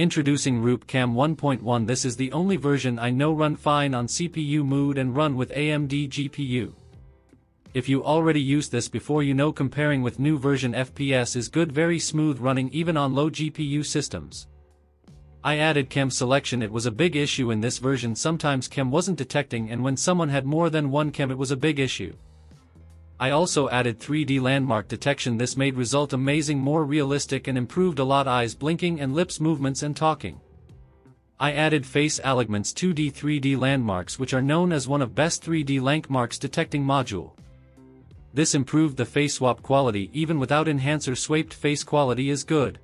Introducing RoopCam 1.1 This is the only version I know run fine on CPU mode and run with AMD GPU. If you already used this before you know comparing with new version FPS is good very smooth running even on low GPU systems. I added cam selection it was a big issue in this version sometimes cam wasn't detecting and when someone had more than one cam it was a big issue. I also added 3D landmark detection this made result amazing more realistic and improved a lot eyes blinking and lips movements and talking. I added face alignments 2D 3D landmarks which are known as one of best 3D landmarks detecting module. This improved the face swap quality even without enhancer swaped face quality is good.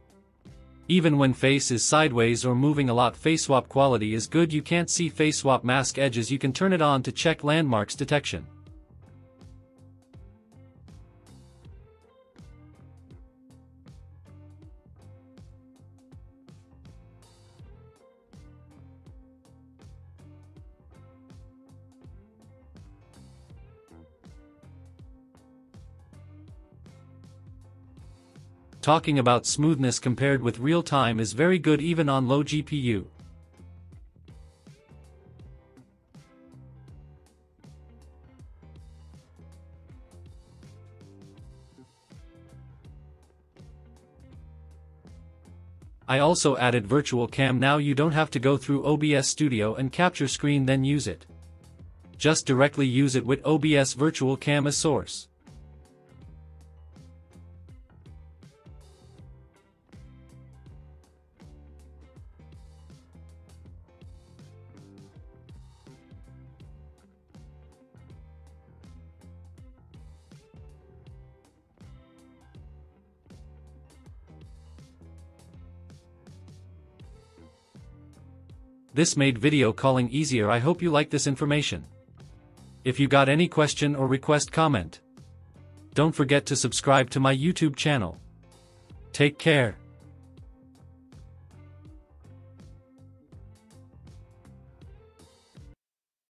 Even when face is sideways or moving a lot face swap quality is good you can't see face swap mask edges you can turn it on to check landmarks detection. Talking about smoothness compared with real time is very good even on low GPU. I also added virtual cam now you don't have to go through OBS Studio and capture screen then use it. Just directly use it with OBS virtual cam as source. This made video calling easier I hope you like this information. If you got any question or request comment. Don't forget to subscribe to my YouTube channel. Take care.